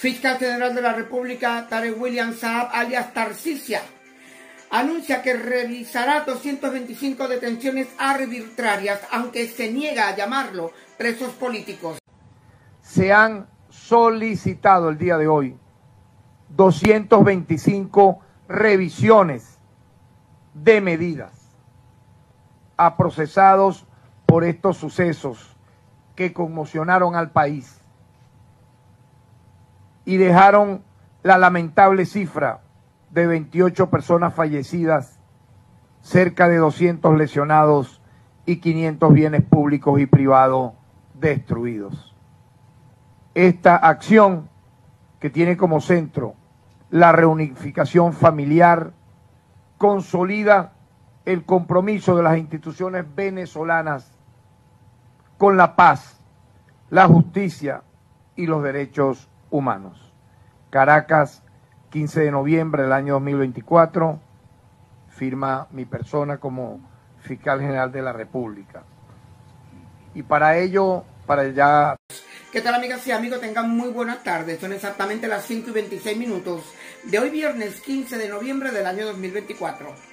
Fiscal General de la República, Tarek William Saab, alias Tarcisia, anuncia que revisará 225 detenciones arbitrarias, aunque se niega a llamarlo presos políticos. Se han solicitado el día de hoy 225 revisiones de medidas a procesados por estos sucesos que conmocionaron al país y dejaron la lamentable cifra de 28 personas fallecidas, cerca de 200 lesionados y 500 bienes públicos y privados destruidos. Esta acción que tiene como centro la reunificación familiar consolida el compromiso de las instituciones venezolanas con la paz, la justicia y los derechos humanos. Caracas, 15 de noviembre del año 2024, firma mi persona como fiscal general de la República. Y para ello, para ya... ¿Qué tal amigas y amigos? Tengan muy buenas tardes. Son exactamente las 5 y 26 minutos de hoy viernes 15 de noviembre del año 2024.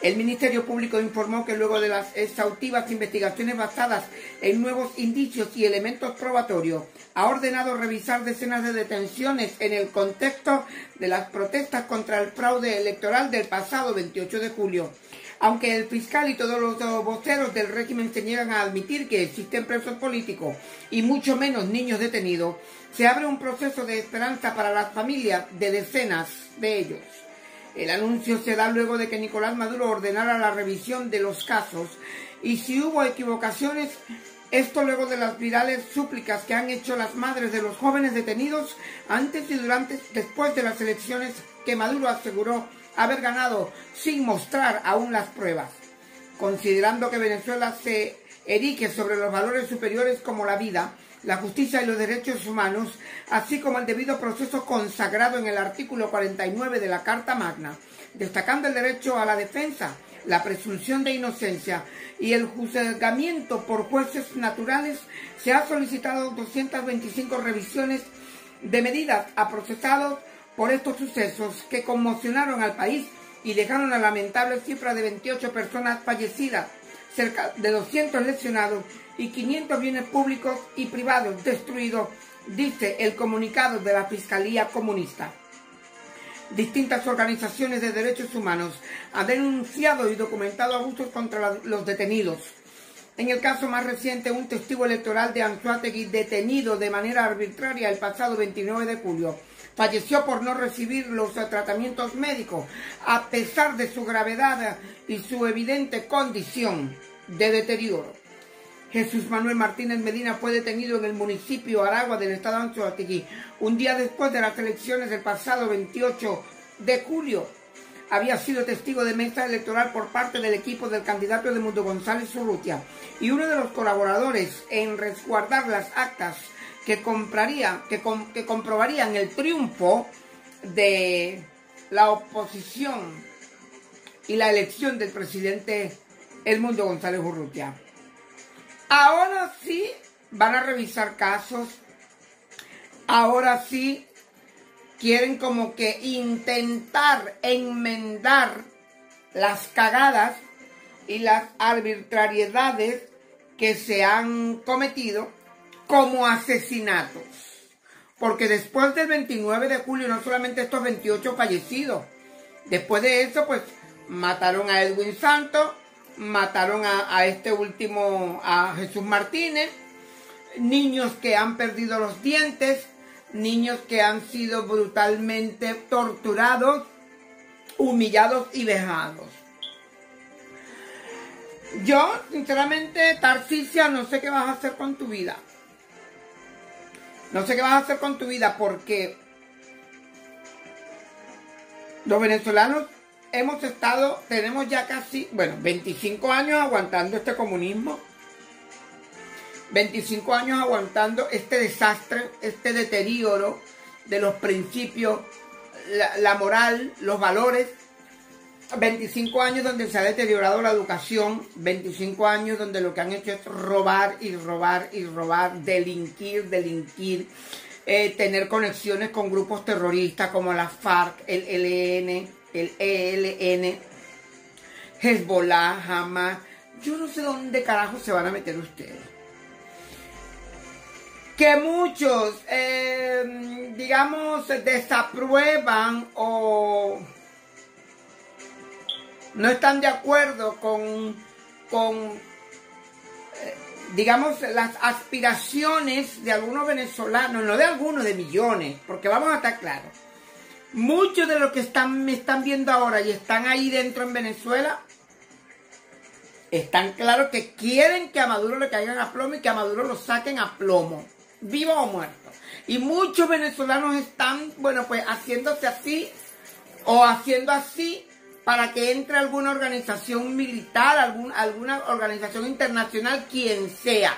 El Ministerio Público informó que luego de las exhaustivas investigaciones basadas en nuevos indicios y elementos probatorios, ha ordenado revisar decenas de detenciones en el contexto de las protestas contra el fraude electoral del pasado 28 de julio. Aunque el fiscal y todos los voceros del régimen se niegan a admitir que existen presos políticos y mucho menos niños detenidos, se abre un proceso de esperanza para las familias de decenas de ellos. El anuncio se da luego de que Nicolás Maduro ordenara la revisión de los casos y si hubo equivocaciones, esto luego de las virales súplicas que han hecho las madres de los jóvenes detenidos antes y durante después de las elecciones que Maduro aseguró haber ganado sin mostrar aún las pruebas. Considerando que Venezuela se erige sobre los valores superiores como la vida, la justicia y los derechos humanos, así como el debido proceso consagrado en el artículo 49 de la Carta Magna, destacando el derecho a la defensa, la presunción de inocencia y el juzgamiento por jueces naturales, se ha solicitado 225 revisiones de medidas a procesados por estos sucesos que conmocionaron al país y dejaron la lamentable cifra de 28 personas fallecidas, cerca de 200 lesionados y 500 bienes públicos y privados destruidos, dice el comunicado de la Fiscalía Comunista. Distintas organizaciones de derechos humanos han denunciado y documentado abusos contra los detenidos. En el caso más reciente, un testigo electoral de Anzuategui detenido de manera arbitraria el pasado 29 de julio falleció por no recibir los tratamientos médicos a pesar de su gravedad y su evidente condición de deterioro. Jesús Manuel Martínez Medina fue detenido en el municipio Aragua del estado de Anzoátegui un día después de las elecciones del pasado 28 de julio. Había sido testigo de mesa electoral por parte del equipo del candidato de Mundo González Urrutia y uno de los colaboradores en resguardar las actas que, que, que comprobarían el triunfo de la oposición y la elección del presidente El Mundo González Urrutia. Ahora sí van a revisar casos. Ahora sí quieren como que intentar enmendar las cagadas y las arbitrariedades que se han cometido como asesinatos. Porque después del 29 de julio, no solamente estos 28 fallecidos, después de eso, pues mataron a Edwin Santos, mataron a, este último, a Jesús Martínez, niños que han perdido los dientes, niños que han sido brutalmente torturados, humillados y vejados. Yo, sinceramente, Tarcisia, no sé qué vas a hacer con tu vida. No sé qué vas a hacer con tu vida porque los venezolanos hemos estado, tenemos ya casi, bueno, 25 años aguantando este comunismo, 25 años aguantando este desastre, este deterioro de los principios, la, moral, los valores, 25 años donde se ha deteriorado la educación, 25 años donde lo que han hecho es robar y robar y robar, delinquir, delinquir, eh, tener conexiones con grupos terroristas como la FARC, el ELN, el ELN, Hezbollah, Hamas. Yo no sé dónde carajo se van a meter ustedes. Que muchos, eh, digamos, desaprueban o no están de acuerdo con, con eh, digamos, las aspiraciones de algunos venezolanos, no de algunos, de millones, porque vamos a estar claros. Muchos de los que están, me están viendo ahora y están ahí dentro en Venezuela, están claros que quieren que a Maduro le caigan a plomo y que a Maduro lo saquen a plomo, vivo o muerto. Y muchos venezolanos están, bueno, pues haciéndose así o haciendo así para que entre alguna organización militar, alguna organización internacional, quien sea.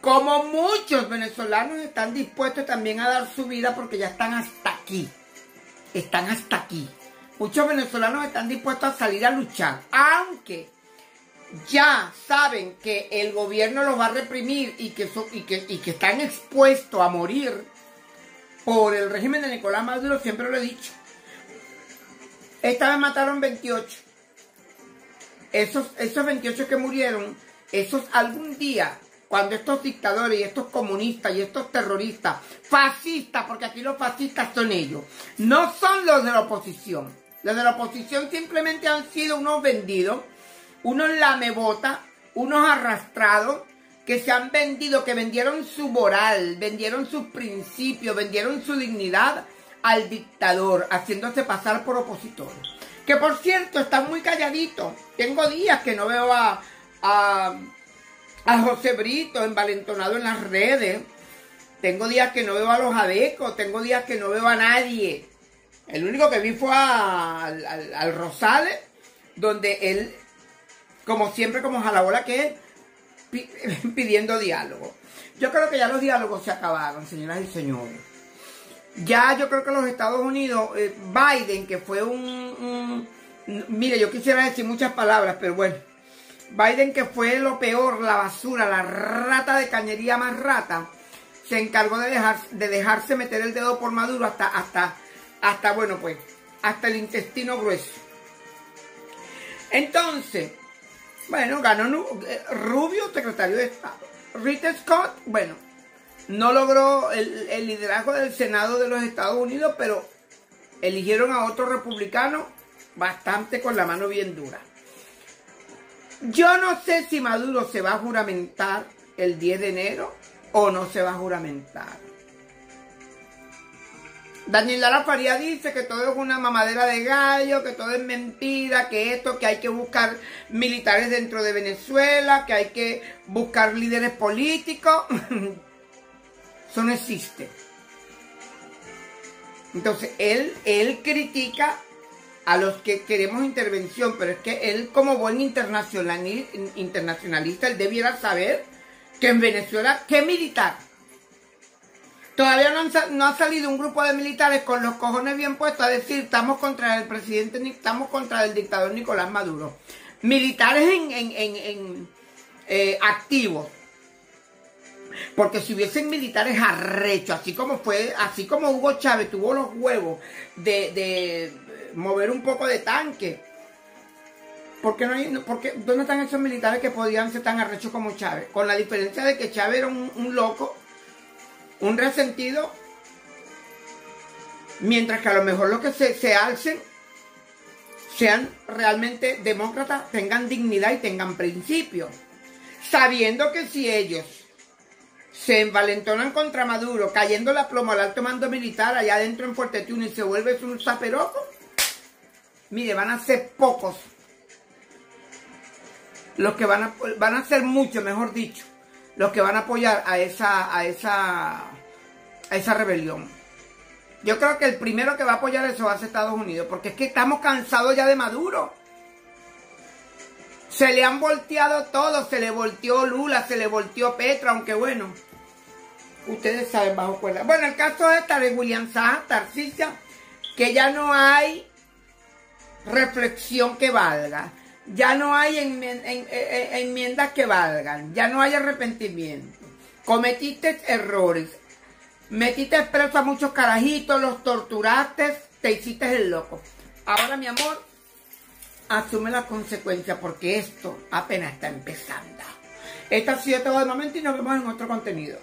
Como muchos venezolanos están dispuestos también a dar su vida porque ya están hasta aquí. Están hasta aquí. Muchos venezolanos están dispuestos a salir a luchar, aunque ya saben que el gobierno los va a reprimir y que, y que, y que están expuestos a morir por el régimen de Nicolás Maduro, siempre lo he dicho esta vez mataron 28. Esos, esos 28 que murieron, esos algún día, cuando estos dictadores y estos comunistas y estos terroristas, fascistas, porque aquí los fascistas son ellos, no son los de la oposición. Los de la oposición simplemente han sido unos vendidos, unos lamebotas, unos arrastrados, que se han vendido, que vendieron su moral, vendieron sus principios, vendieron su dignidad al dictador, haciéndose pasar por opositor. Que por cierto, están muy calladitos. Tengo días que no veo a, a, a José Brito envalentonado en las redes. Tengo días que no veo a los adecos. Tengo días que no veo a nadie. El único que vi fue al, al, Rosales, donde él, como siempre, como jalabola que es, pidiendo diálogo. Yo creo que ya los diálogos se acabaron, señoras y señores. Ya yo creo que los Estados Unidos, eh, Biden, que fue un, Mire, yo quisiera decir muchas palabras, pero bueno. Biden, que fue lo peor, la basura, la rata de cañería más rata, se encargó de, dejar, de dejarse meter el dedo por Maduro hasta, hasta, hasta, bueno, pues, hasta el intestino grueso. Entonces, bueno, ganó eh, Rubio, secretario de Estado. Rita Scott, bueno, no logró el, liderazgo del Senado de los Estados Unidos, pero eligieron a otro republicano bastante con la mano bien dura. Yo no sé si Maduro se va a juramentar el 10 de enero o no se va a juramentar. Daniel Lara Faría dice que todo es una mamadera de gallo, que todo es mentira, que esto, que hay que buscar militares dentro de Venezuela, que hay que buscar líderes políticos. Eso no existe. Entonces, él, él critica a los que queremos intervención, pero es que él como buen internacionalista, él debiera saber que en Venezuela, ¿qué militar? Todavía no, ha salido un grupo de militares con los cojones bien puestos a decir estamos contra el presidente, estamos contra el dictador Nicolás Maduro. Militares en, en, en, eh, activos. Porque si hubiesen militares arrechos, así como fue, así como Hugo Chávez tuvo los huevos de, mover un poco de tanque, ¿por no hay, porque, ¿dónde están esos militares que podían ser tan arrechos como Chávez? Con la diferencia de que Chávez era un, loco, un resentido, mientras que a lo mejor los que se, se alcen sean realmente demócratas, tengan dignidad y tengan principios, sabiendo que si ellos se envalentonan contra Maduro, cayendo la plomo al alto mando militar allá adentro en Fuerte y se vuelve un zaperoco, mire, van a ser pocos los que van a, van a ser muchos, mejor dicho, los que van a apoyar a esa, a esa, a esa rebelión. Yo creo que el primero que va a apoyar eso va a ser Estados Unidos, porque es que estamos cansados ya de Maduro. Se le han volteado todo, se le volteó Lula, se le volteó Petra, aunque bueno, ustedes saben bajo cuerda. Bueno, el caso esta de William Saja, Tarcisia, que ya no hay reflexión que valga, ya no hay enmiendas que valgan, ya no hay arrepentimiento. Cometiste errores, Metiste preso a muchos carajitos, los torturaste, te hiciste el loco. Ahora, mi amor, asume las consecuencias porque esto apenas está empezando. Esta ha sido todo de momento y nos vemos en otro contenido.